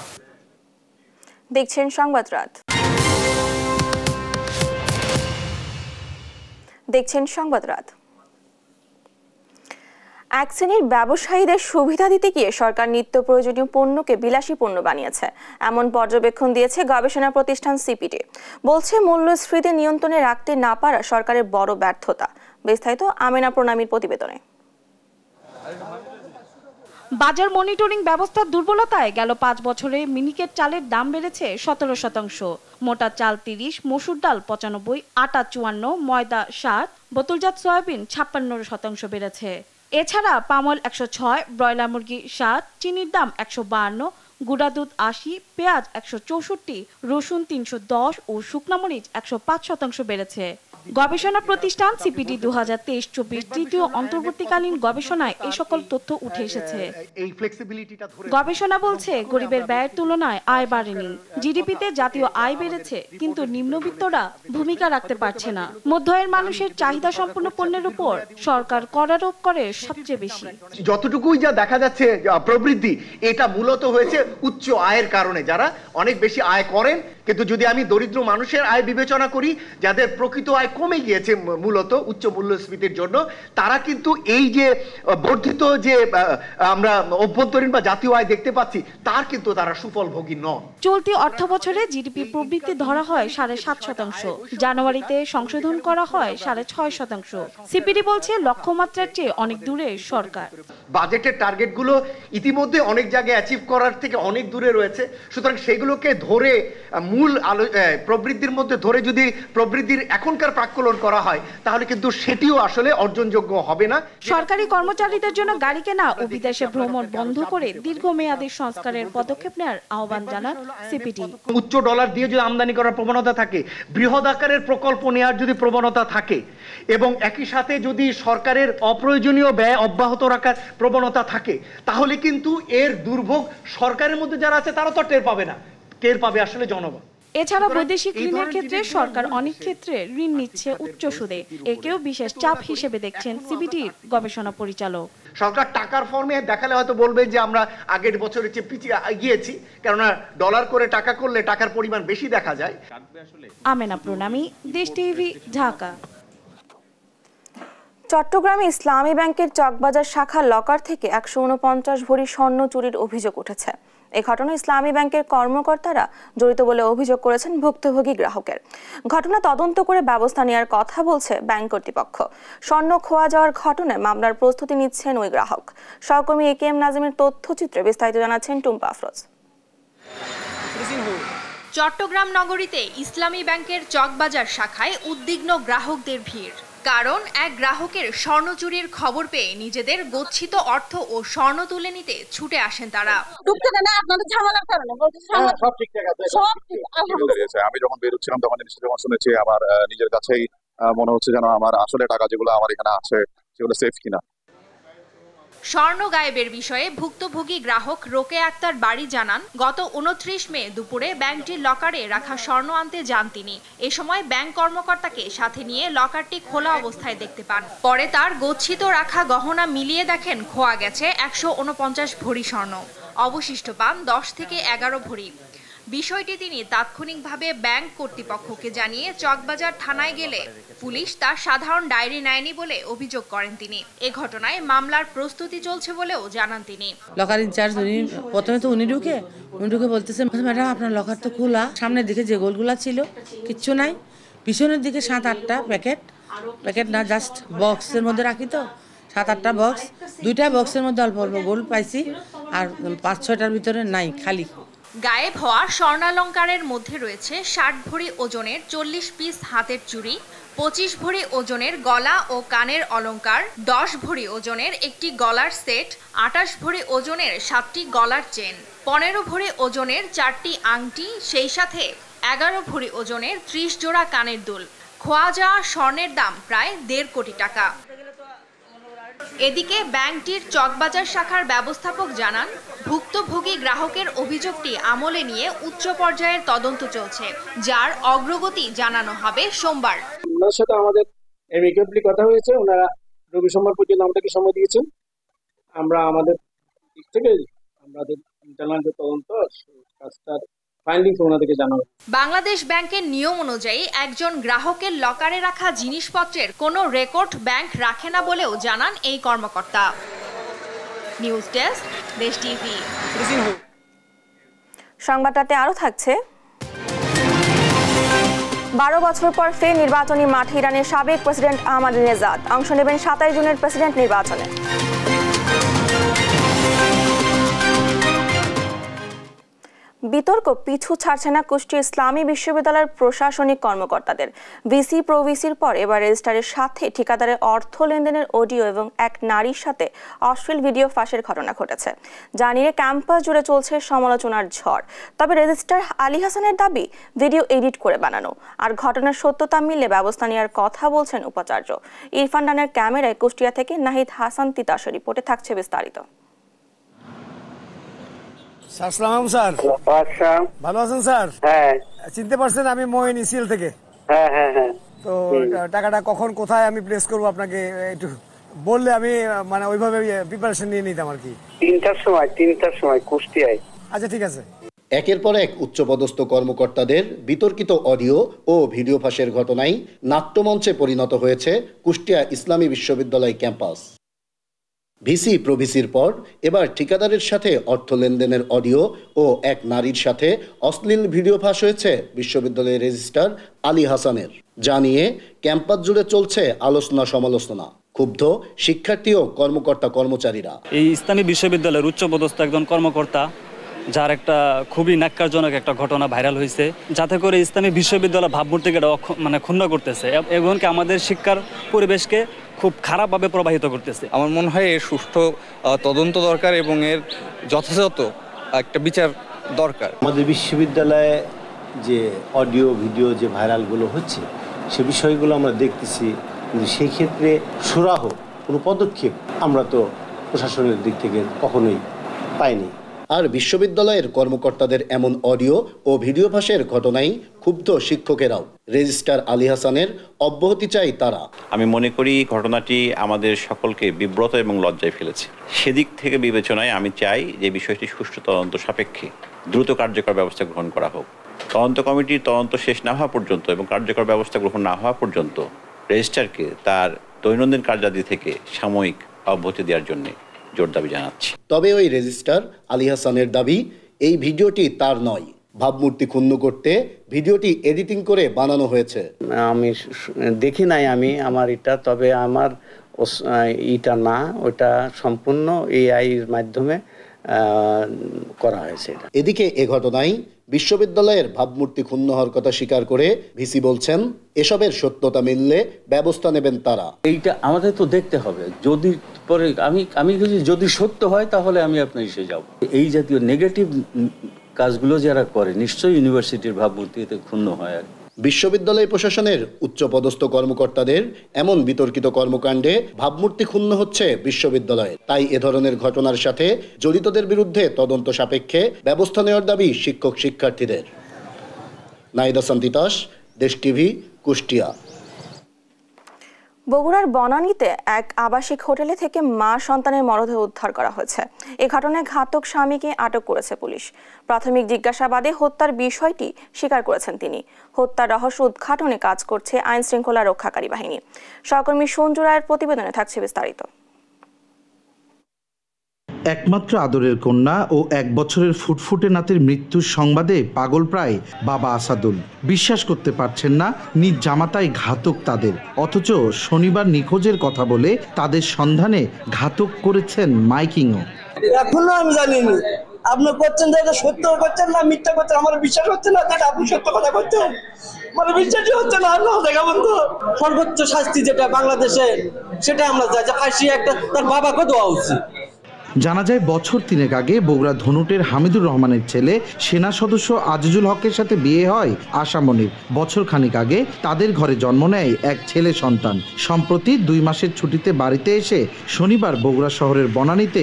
দেখছেন সংবাদ রাত। দেখছেন সংবাদ রাত। এক শ্রেণির ব্যবসায়ীদের সুবিধা দিতে গিয়ে সরকার নিত্য প্রয়োজনীয় পণ্যকে বিলাসী পণ্য বানিয়েছে। এমন পর্যবেক্ষণ দিয়েছে গবেষণা প্রতিষ্ঠান সিপিটি বলছে, মূল্যস্ফীতি নিয়ন্ত্রণে রাখতে না পারা সরকারের বড় ব্যর্থতা। বিস্তারিত আমেনা প্রণামীর প্রতিবেদনে। বাজার মনিটরিং ব্যবস্থার দুর্বলতায় গেল পাঁচ বছরে মিনিকেট চালের দাম বেড়েছে সতেরো শতাংশ। মোটা চাল তিরিশ, মসুর ডাল পঁচানব্বই, আটা চুয়ান্ন, ময়দা ষাট বোতলজাত সয়াবিন ছাপ্পান্ন শতাংশ বেড়েছে। এছাড়া পামল একশো ছয়, ব্রয়লার মুরগি সাত, চিনির দাম একশো বাহান্ন গুঁড়া দুধ আশি, পেঁয়াজ একশো চৌষট্টি, রসুন তিনশো দশ ও শুকনামরিচ একশো পাঁচ শতাংশ বেড়েছে। গবেষণা প্রতিষ্ঠান সিপিডি দু হাজার তেইশ চব্বিশ তৃতীয় অন্তর্বর্তীকালীন গবেষণায় এই সকল তথ্য উঠে এসেছে। গবেষণা বলছে গরিবের ব্যয়ের তুলনায় আয় বাড়েনি। জিডিপিতে জাতীয় আয় বেড়েছে কিন্তু নিম্নবিত্তরা ভূমিকা রাখতে পারছে না। মধ্যয়ের মানুষের চাহিদা সম্পন্ন পণ্যের উপর সরকার করারোপ করে সবচেয়ে বেশি। যতটুকুই যা দেখা যাচ্ছে প্রবৃদ্ধি এটা মূলত হয়েছে উচ্চ আয়ের কারণে। যারা অনেক বেশি আয় করেন কিন্তু যদি আমি দরিদ্র মানুষের আয় বিবেচনা করি যাদের প্রকৃত আয় কমে গিয়েছে মূলত উচ্চ মূল্যস্ফীতির জন্য তারা কিন্তু এই যে বর্ধিত যে আমরা অভ্যন্তরীণ বা জাতীয় আয় দেখতে পাচ্ছি তার কিন্তু তারা সুফল ভোগী নন। চলতি অর্থ বছরে জিডিপি প্রবৃদ্ধি ধরা হয় সাড়ে সাত শতাংশ জানুয়ারিতে সংশোধন করা হয় সাড়ে ছয় শতাংশ। সিপিডি বলছে লক্ষ্যমাত্রার চেয়ে অনেক দূরে সরকার। বাজেটের টার্গেটগুলো ইতিমধ্যে অনেক জায়গায় অ্যাচিভ করার থেকে অনেক দূরে রয়েছে। সুতরাং সেগুলোকে ধরে মূল আলো প্রবৃদ্ধির মধ্যে ধরে যদি প্রবৃদ্ধির এখনকার প্রাক্কলন করা হয় তাহলে কিন্তু সেটিও আসলে অর্জনযোগ্য হবে না। সরকারি কর্মচারীদের জন্য গাড়ি কেনা ও বিদেশে ভ্রমণ বন্ধ করে দীর্ঘমেয়াদী সংস্কারের পদক্ষেপ নেওয়ার আহ্বান জানান সিপিডি। উচ্চ ডলার দিয়ে যদি আমদানি করার প্রবণতা থাকে বৃহৎ আকারের প্রকল্প নেওয়ার যদি প্রবণতা থাকে এবং একই সাথে যদি সরকারের অপ্রয়োজনীয় ব্যয় অব্যাহত রাখার প্রবণতা থাকে তাহলে কিন্তু এর দুর্ভোগ সরকারের মধ্যে যারা আছে তারা তো টের পাবে না। টের পাবে আসলে জনগণ। এছাড়া বৈদেশিক ঋণের ক্ষেত্রে সরকার অনেক ক্ষেত্রে ঋণ নিচ্ছে উচ্চ সুদে। একেও বিশেষ চাপ হিসেবে দেখছেন সিবিডির গবেষণা পরিচালক। সরকার টাকার ফর্মে দেখালে হয়তো বলবে যে আমরা আগের বছরের চেয়ে পিছিয়ে গিয়েছি কেননা ডলার করে টাকা করলে টাকার পরিমাণ বেশি দেখা যায়। আমেনা প্রণামী দেশ টিভি ঢাকা। চট্টগ্রামে ইসলামী ব্যাংকের চকবাজার শাখা লকার থেকে একশো উনপঞ্চাশ ভরি স্বর্ণ চুরির অভিযোগ উঠেছে। এই ঘটনায় ইসলামী ব্যাংকের কর্মকর্তারা জড়িত বলে অভিযোগ করেছেন ভুক্তভোগী গ্রাহকের। ঘটনা তদন্ত করে ব্যবস্থা নেওয়ার কথা বলছে ব্যাংক কর্তৃপক্ষ। স্বর্ণ খোয়া যাওয়ার ঘটনায় মামলার প্রস্তুতি নিচ্ছেন ওই গ্রাহক। সহকর্মী এ কে এম নাজিমের তথ্যচিত্রে বিস্তারিত জানাচ্ছেন টুম্পা আফরোজ। চট্টগ্রাম নগরীতে ইসলামী ব্যাংকের চকবাজার শাখায় উদ্বিগ্ন গ্রাহকদের ভিড়। কারণ এক গ্রাহকের স্বর্ণ চুরির খবর পেয়ে নিজেদের গচ্ছিত অর্থ ও স্বর্ণ তুলে নিতে ছুটে আসেন তারা। ঢুকতে দেয় না আপনাদের ঝামেলার কারণে ঝামেলা- সব ঠিকঠাক আছে সব। আমি যখন বেরোচ্ছিলাম তখন জিনিসটা যখন শুনেছি আমার আহ, নিজের কাছেই আহ, মনে হচ্ছে যেন আমার আসলে টাকা যেগুলো আমার এখানে আছে সেগুলো সেফ কিনা। স্বর্ণ গায়েবের বিষয়ে ভুক্তভোগী গ্রাহক রোকে আক্তার বাড়ি জানান, গত উনত্রিশ মে দুপুরে ব্যাংকটির লকারে রাখা স্বর্ণ আনতে যান তিনি। এ সময় ব্যাংক কর্মকর্তাকে সাথে নিয়ে লকারটি খোলা অবস্থায় দেখতে পান। পরে তার গচ্ছিত রাখা গহনা মিলিয়ে দেখেন, খোয়া গেছে একশো উনপঞ্চাশ ভরি স্বর্ণ। অবশিষ্ট পান দশ থেকে এগারো ভরি। বিষয়টি তিনি তাৎক্ষণিকভাবে ব্যাংক কর্তৃপক্ষকে জানিয়ে চকবাজার থানায় গেলে পুলিশ তার সাধারণ ডায়েরি নেয়নি বলে অভিযোগ করেন তিনি। এ ঘটনায় মামলার প্রস্তুতি চলছে বলেও জানান তিনি। লকার ইনচার্জ উনি প্রথমে তো উনি ঢুকে উনি ঢুকে বলতেছে, ম্যাডাম, আপনার লকার তো খোলা। সামনের দিকে যে গোলগুলা ছিল, কিচ্ছু নাই। পিছনের দিকে সাত আটটা প্যাকেট। প্যাকেট না জাস্ট বক্সের মধ্যে রাখি তো। সাত আটটা বক্স। দুইটা বক্সের মধ্যে অল্প অল্প গোল পাইছি। আর পাঁচ ছয়টার ভিতরে নাই, খালি। গায়েব হওয়া স্বর্ণালঙ্কারের মধ্যে রয়েছে ষাট ভরি ওজনের চল্লিশ পিস হাতের চুড়ি, পঁচিশ ভরি ওজনের গলা ও কানের অলঙ্কার, দশ ভরি ওজনের একটি গলার সেট আটাশ ভরি ওজনের সাতটি গলার চেন, পনেরো ভরি ওজনের চারটি আংটি, সেই সাথে এগারো ভরি ওজনের ত্রিশ জোড়া কানের দুল। খোয়া যাওয়া স্বর্ণের দাম প্রায় দেড় কোটি টাকা। এদিকে ব্যাংকটির চকবাজার শাখার ব্যবস্থাপক জানান, ভুক্তভোগী গ্রাহকের অভিযোগটি আমলে নিয়ে উচ্চ পর্যায়ের তদন্ত চলছে, যার অগ্রগতি জানানো হবে সোমবার। ওনার সাথে আমাদের কথা হয়েছে, ওনারা রবি সোমবার পর্যন্ত আমাদেরকে সময় দিয়েছেন। আমরা আমাদের দিক থেকে, আমাদের ইন্টারনাল যে তদন্ত, কাজটার ফাইন্ডিংস ওনাদেরকে জানাব বাংলাদেশ ব্যাংকের নিয়ম অনুযায়ী একজন গ্রাহকের লকারে রাখা জিনিসপত্রের কোনো রেকর্ড ব্যাংক রাখে না বলেও জানান এই কর্মকর্তা। News desk Desh TV. সংবাদটাতে আরও থাকছে। বারো বছর পর ফের নির্বাচনী মাঠে ইরানের সাবেক প্রেসিডেন্ট আহমাদ নেজাদ। অংশ নেবেন সাতাইশ জুনের প্রেসিডেন্ট নির্বাচনে। বিতর্ক পিছু ছাড়ছে না কুষ্টিয়া ইসলামী বিশ্ববিদ্যালয়ের প্রশাসনিক কর্মকর্তাদের। ভিসি প্রভিসির পর এবার রেজিস্ট্রারের সাথে ঠিকাদারের অর্থ লেনদেনের অডিও এবং এক নারীর সাথে অশ্লীল ভিডিও ফাঁসের ঘটনা ঘটেছে। যা নিয়ে ক্যাম্পাস জুড়ে চলছে সমালোচনার ঝড়। তবে রেজিস্ট্রার আলী হাসানের দাবি, ভিডিও এডিট করে বানানো। আর ঘটনার সত্যতা মিললে ব্যবস্থা নেওয়ার কথা বলছেন উপাচার্য। ইরফান ডানের ক্যামেরায় কুষ্টিয়া থেকে নাহিদ হাসান তিতাসের রিপোর্টে থাকছে বিস্তারিত। স্যার সালাম স্যার। আচ্ছা ভালো আছেন স্যার? হ্যাঁ। চিনতে পারছেন আমি মোহিনী সিল থেকে। হ্যাঁ হ্যাঁ হ্যাঁ। তো টাকাটা কখন কোথায় আমি প্লেস করব আপনাকে একটু বললে আমি মানে ওইভাবে প্রিপারেশন নিয়ে নিতাম আর কি। তিনটার সময় তিনটার সময় কুষ্টিয়ায়। আচ্ছা ঠিক আছে। একের পর এক উচ্চপদস্থ কর্মকর্তাদের বিতর্কিত অডিও ও ভিডিও ফাঁসের ঘটনায় নাট্যমঞ্চে পরিণত হয়েছে কুষ্টিয়া ইসলামী বিশ্ববিদ্যালয় ক্যাম্পাস। ভিসি, প্রভিসির পর এবার ঠিকাদারের সাথে অর্থ লেনদেনের অডিও ও এক নারীর সাথে অশ্লীল ভিডিও ফাঁস হয়েছে বিশ্ববিদ্যালয়ের রেজিস্ট্রার আলী হাসানের। যা নিয়ে ক্যাম্পাস জুড়ে চলছে আলোচনা সমালোচনা, ক্ষুব্ধ শিক্ষার্থী ও কর্মকর্তা কর্মচারীরা। এই ইসলামী বিশ্ববিদ্যালয়ের উচ্চপদস্থ একজন কর্মকর্তা, যার একটা খুবই ন্যাক্কারজনক একটা ঘটনা ভাইরাল হয়েছে, যাতে করে ইসলামী বিশ্ববিদ্যালয় ভাবমূর্তিকে মানে ক্ষুণ্ণ করতেছে। এব- এবং কি আমাদের শিক্ষার পরিবেশকে খুব খারাপভাবে প্রবাহিত করতেছে। আমার মনে হয় এর সুষ্ঠু তদন্ত দরকার এবং এর যথাযথ একটা বিচার দরকার। আমাদের বিশ্ববিদ্যালয়ে যে অডিও ভিডিও যে ভাইরালগুলো হচ্ছে সে বিষয়গুলো আমরা দেখতেছি। কিন্তু সেই ক্ষেত্রে সুরাহ কোনো পদক্ষেপ আমরা তো প্রশাসনের দিক থেকে কখনোই পাইনি। আর বিশ্ববিদ্যালয়ের কর্মকর্তাদের এমন অডিও ও ভিডিও ফাঁসের ঘটনায় ক্ষুব্ধ শিক্ষকেরাও। রেজিস্ট্রার আলী হাসানের অব্যাহতি চাই তারা। আমি মনে করি ঘটনাটি আমাদের সকলকে বিব্রত এবং লজ্জায় ফেলেছে। সেদিক থেকে বিবেচনায় আমি চাই যে বিষয়টি সুষ্ঠু তদন্ত সাপেক্ষে দ্রুত কার্যকর ব্যবস্থা গ্রহণ করা হোক। তদন্ত কমিটির তদন্ত শেষ না হওয়া পর্যন্ত এবং কার্যকর ব্যবস্থা গ্রহণ না হওয়া পর্যন্ত রেজিস্ট্রারকে তার দৈনন্দিন কার্যাদি থেকে সাময়িক অব্যাহতি দেওয়ার জন্য জোর দাবি জানাচ্ছি। তবে ওই রেজিস্ট্রার আলী হাসানের দাবি এই ভিডিওটি তার নয়। ভাবমূর্তি ক্ষুণ্ণ করতে ভিডিওটি এডিটিং করে বানানো হয়েছে। আমি দেখি নাই আমি আমার এটা তবে আমার ইটা না ওটা সম্পূর্ণ এআই এর মাধ্যমে করা হয়েছে এদিকে এ ঘটনায় বিশ্ববিদ্যালয়ের ভাবমূর্তি ক্ষুণ্ণ হওয়ার কথা স্বীকার করে ভিসি বলছেন এসবের সত্যতা মিললে ব্যবস্থা নেবেন তারা। এইটা আমাদের তো দেখতে হবে। যদি পরে আমি আমি যদি যদি সত্য হয় তাহলে আমি আপনার এসে যাব। এই জাতীয় নেগেটিভ কাজগুলো যারা করে, নিশ্চয়ই ইউনিভার্সিটির ভাবমূর্তি এতে ক্ষুণ্ণ হয় আর বিশ্ববিদ্যালয় প্রশাসনের উচ্চপদস্থ কর্মকর্তাদের এমন বিতর্কিত কর্মকাণ্ডে ভাবমূর্তি ক্ষুণ্ণ হচ্ছে বিশ্ববিদ্যালয়ে। তাই এ ধরনের ঘটনার সাথে জড়িতদের বিরুদ্ধে তদন্ত সাপেক্ষে ব্যবস্থা নেওয়ার দাবি শিক্ষক শিক্ষার্থীদের নাইদা সান্তিতাস দেশ টিভি, কুষ্টিয়া। বগুড়ার বনানীতে এক আবাসিক হোটেলে থেকে মা সন্তানের মরদেহ উদ্ধার করা হয়েছে। এ ঘটনায় ঘাতক স্বামীকে আটক করেছে পুলিশ। প্রাথমিক জিজ্ঞাসাবাদে হত্যার বিষয়টি স্বীকার করেছেন তিনি। হত্যার রহস্য উদ্ঘাটনে কাজ করছে আইন শৃঙ্খলা রক্ষাকারী বাহিনী। সহকর্মী সঞ্জু রায়ের প্রতিবেদনে থাকছে বিস্তারিত। একমাত্র আদরের কন্যা ও এক বছরের ফুটফুটে নাতের মৃত্যুর সংবাদে পাগল প্রায় বাবা আসাদুল। বিশ্বাস করতে পারছেন না, নিজ জামাতাই ঘাতক তাদের। অথচ শনিবার নিখোঁজের কথা বলে তাদের সন্ধানে ঘাতক করেছেন মাইকিংও। এখনও আমি জানিনি। আপনি করছেন যে সত্য করছেন না মিথ্যা করছেন? আমার বিশ্বাস হচ্ছে না যেটা আপনি সত্য কথা করছেন মানে বিশ্বাসই হচ্ছে না। আল্লাহ দেখা বন্ধু। সর্বোচ্চ শাস্তি যেটা বাংলাদেশে, সেটা আমরা চাই যে ফাঁসি একটা তার বাবাকে দেওয়া উচিত। জানা যায়, বছর তিনেক আগে বগুড়া ধনুটের হামিদুর রহমানের ছেলে সেনা সদস্য আজিজুল হকের সাথে বিয়ে হয় আশামনির বছর খানিক আগে তাদের ঘরে জন্ম নেয় এক ছেলে সন্তান। সম্প্রতি দুই মাসের ছুটিতে বাড়িতে এসে শনিবার বগুড়া শহরের বনানীতে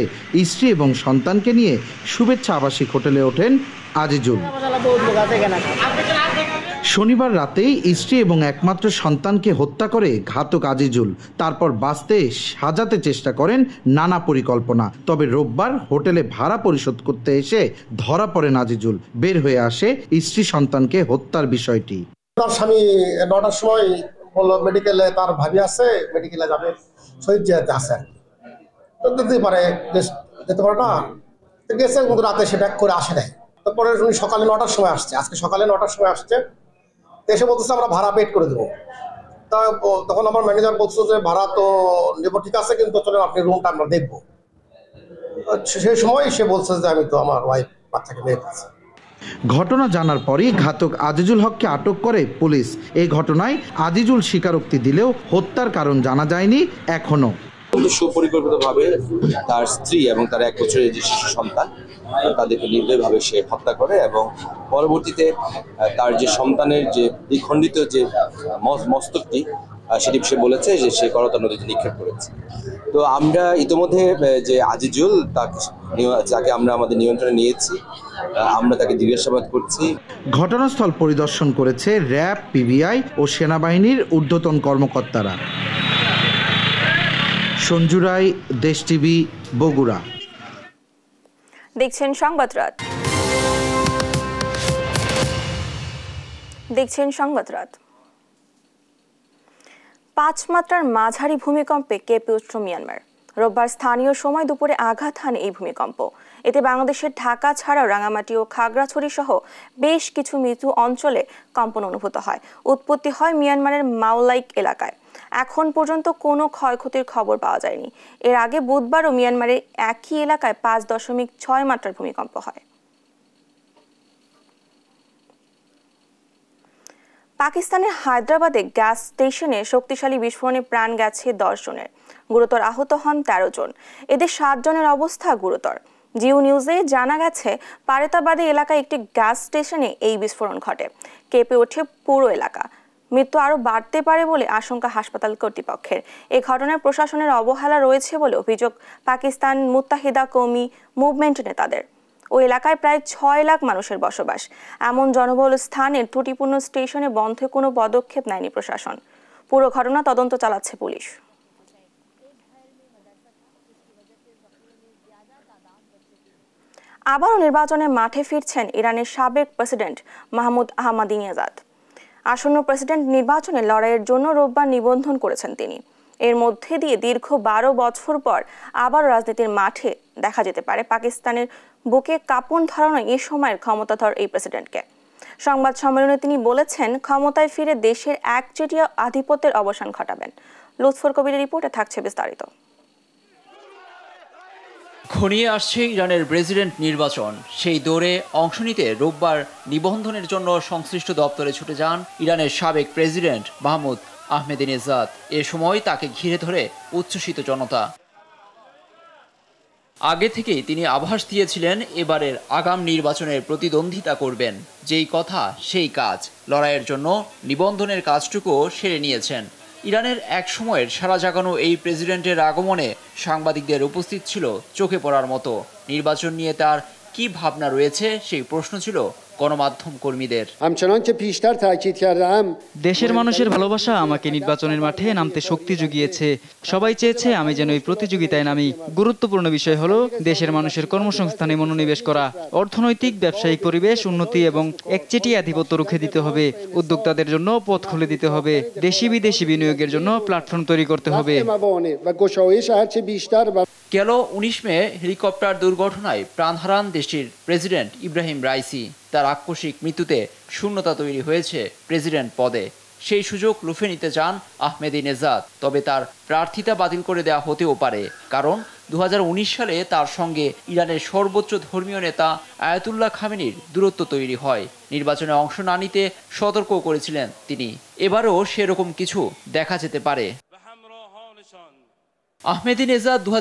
স্ত্রী এবং সন্তানকে নিয়ে শুভেচ্ছা আবাসিক হোটেলে ওঠেন আজিজুল। শনিবার রাতেই স্ত্রী এবং একমাত্র সন্তানকে হত্যা করে ঘাতক আজিজুল। তারপর বাঁচতে সাজাতে চেষ্টা করেন নানা পরিকল্পনা। তবে রোববার হোটেলে ভাড়া পরিশোধ করতে এসে ধরা পড়েন আজিজুল। বের হয়ে আসে স্ত্রী সন্তানকে হত্যার বিষয়টি। তার স্বামী নটার সময় বলল, মেডিকেলে তার ভাবি আছে, মেডিকেলে যাবে। শহীদ জিয়াতে আছে যেতে পারে যেতে পারে না? গেছে, কিন্তু রাতে সে ব্যাক করে আসে নাই। তারপরে উনি সকালে নটার সময় আসছে। আজকে সকালে নটার সময় আসছে। এসে বলতেছে আমরা ভাড়া পেড করে দেবো। তা তখন আমার ম্যানেজার বলছে যে ভাড়া তো নেব ঠিক আছে কিন্তু চলেন আপনি রুমটা আমরা দেখব। সেই সময় সে বলছে যে আমি তো আমার ওয়াইফ বাচ্চাকে নিয়ে ঘটনা জানার পরই ঘাতক আজিজুল হককে আটক করে পুলিশ। এই ঘটনায় আজিজুল স্বীকারোক্তি দিলেও হত্যার কারণ জানা যায়নি এখনও সুপরিকল্পিতভাবে তার স্ত্রী এবং তার এক বছরের যে শিশু সন্তান তাদেরকে নির্দয়ভাবে সে হত্যা করে এবং পরবর্তীতে তার যে সন্তানের যে দ্বিখণ্ডিত যে মস- মস্তকটি সেটি সে বলেছে যে সে করতা নদীতে নিক্ষেপ করেছে। তো আমরা ইতিমধ্যে যে আজিজুল তাকে যাকে আমরা আমাদের নিয়ন্ত্রণে নিয়েছি আমরা তাকে জিজ্ঞাসাবাদ করছি। ঘটনাস্থল পরিদর্শন করেছে র্যাব পিবিআই ও সেনাবাহিনীর ঊর্ধ্বতন কর্মকর্তারা। সঞ্জু রায়, দেশ টিভি, বগুড়া। দেখছেন সংবাদ রাত। দেখছেন সংবাদ রাত। পাঁচ মাত্রার মাঝারি ভূমিকম্পে কেঁপে উঠল মিয়ানমার। রোববার স্থানীয় সময় দুপুরে আঘাত হানে এই ভূমিকম্প। এতে বাংলাদেশের ঢাকা ছাড়াও রাঙামাটি ও খাগড়াছড়ি সহ বেশ কিছু মৃত্যু অঞ্চলে কম্পন অনুভূত হয়। উৎপত্তি হয় মিয়ানমারের মাওলাইক এলাকায়। এখন পর্যন্ত কোনো ক্ষয়ক্ষতির খবর পাওয়া যায়নি। এর আগে বুধবারও মিয়ানমারের একই এলাকায় পাঁচ দশমিক ছয় মাত্রার ভূমিকম্প হয়। পাকিস্তানের হায়দ্রাবাদে গ্যাস স্টেশনে শক্তিশালী বিস্ফোরণে প্রাণ গেছে দশ জনের। গুরুতর আহত হন তেরো জন। এদের সাত জনের অবস্থা গুরুতর। জিও নিউজে জানা গেছে, পারেতাবাদী এলাকায় একটি গ্যাস স্টেশনে এই বিস্ফোরণ ঘটে। কেঁপে ওঠে পুরো এলাকা। মৃত্যু আরও বাড়তে পারে বলে আশঙ্কা হাসপাতাল কর্তৃপক্ষের। এই ঘটনায় প্রশাসনের অবহেলা রয়েছে বলে অভিযোগ পাকিস্তান মুত্তাহিদা কৌমি মুভমেন্ট নেতাদের। ওই এলাকায় প্রায় ছয় লাখ মানুষের বসবাস। এমন জনবহুল স্থানের ত্রুটিপূর্ণ স্টেশনে বন্ধে কোনো পদক্ষেপ নেয়নি প্রশাসন। পুরো ঘটনা তদন্ত চালাচ্ছে পুলিশ। আবারও নির্বাচনে মাঠে ফিরছেন ইরানের সাবেক প্রেসিডেন্ট মাহমুদ আহমাদিনিয়াজাদ। আসন্ন প্রেসিডেন্ট নির্বাচনে লড়াইয়ের জন্য রোববার নিবন্ধন করেছেন তিনি। এর মধ্যে দিয়ে দীর্ঘ বারো বছর পর আবার রাজনীতির মাঠে দেখা যেতে পারে পাকিস্তানের বুকে কাপন ধরানো এ সময়ের ক্ষমতাধর এই প্রেসিডেন্টকে। সংবাদ সম্মেলনে তিনি বলেছেন, ক্ষমতায় ফিরে দেশের একচেটিয়া আধিপত্যের অবসান ঘটাবেন। লুৎফর কবিরের রিপোর্টে থাকছে বিস্তারিত। ঘনিয়ে আসছে ইরানের প্রেসিডেন্ট নির্বাচন। সেই দৌড়ে অংশ নিতে রোববার নিবন্ধনের জন্য সংশ্লিষ্ট দপ্তরে ছুটে যান ইরানের সাবেক প্রেসিডেন্ট মাহমুদ আহমেদিনেজাদ। এ সময় তাকে ঘিরে ধরে উচ্ছ্বসিত জনতা। আগে থেকেই তিনি আভাস দিয়েছিলেন, এবারের আগাম নির্বাচনের প্রতিদ্বন্দ্বিতা করবেন। যেই কথা, সেই কাজ। লড়াইয়ের জন্য নিবন্ধনের কাজটুকুও সেরে নিয়েছেন। ইরানের এক সময়ের সারা জাগানো এই প্রেসিডেন্টের আগমনে সাংবাদিকদের উপস্থিত ছিল চোখে পড়ার মতো। নির্বাচন নিয়ে তার কি ভাবনা রয়েছে? সেই প্রশ্ন ছিল গণমাধ্যম কর্মীদের। দেশের মানুষের ভালোবাসা আমাকে নির্বাচনের মাঠে নামতে শক্তি জুগিয়েছে। সবাই চেয়েছে আমি যেন এই প্রতিযোগিতায় নামি। গুরুত্বপূর্ণ বিষয় হলো দেশের মানুষের কর্মসংস্থানে মনোনিবেশ করা। অর্থনৈতিক ব্যবসায়িক পরিবেশ উন্নতি এবং একচেটি আধিপত্য রুখে দিতে হবে। উদ্যোক্তাদের জন্য পথ খুলে দিতে হবে। দেশি বিদেশি বিনিয়োগের জন্য প্ল্যাটফর্ম তৈরি করতে হবে। গেল উনিশ মে হেলিকপ্টার দুর্ঘটনায় প্রাণ হারান দেশটির প্রেসিডেন্ট ইব্রাহিম রাইসি। তার আকস্মিক মৃত্যুতে শূন্যতা তৈরি হয়েছে প্রেসিডেন্ট পদে। সেই সুযোগ লুফে নিতে চান আহমেদ নেজাদ। তবে তার প্রার্থিতা বাতিল করে দেওয়া হতেও পারে। কারণ দু হাজার উনিশ সালে তার সঙ্গে ইরানের সর্বোচ্চ ধর্মীয় নেতা আয়াতুল্লাহ খামেনির দূরত্ব তৈরি হয়। নির্বাচনে অংশ না নিতে সতর্ক করেছিলেন তিনি। এবারও সেরকম কিছু দেখা যেতে পারে। আহমেদিনেজাদ দু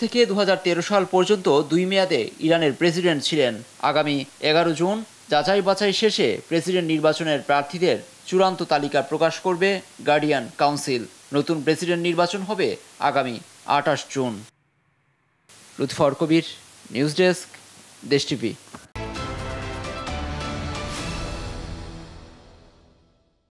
থেকে দু হাজার তেরো সাল পর্যন্ত দুই মেয়াদে ইরানের প্রেসিডেন্ট ছিলেন। আগামী এগারো জুন যাচাই বাছাই শেষে প্রেসিডেন্ট নির্বাচনের প্রার্থীদের চূড়ান্ত তালিকা প্রকাশ করবে গার্ডিয়ান কাউন্সিল। নতুন প্রেসিডেন্ট নির্বাচন হবে আগামী আঠাশ June. Lutfar Kabir, news desk, Desh TV.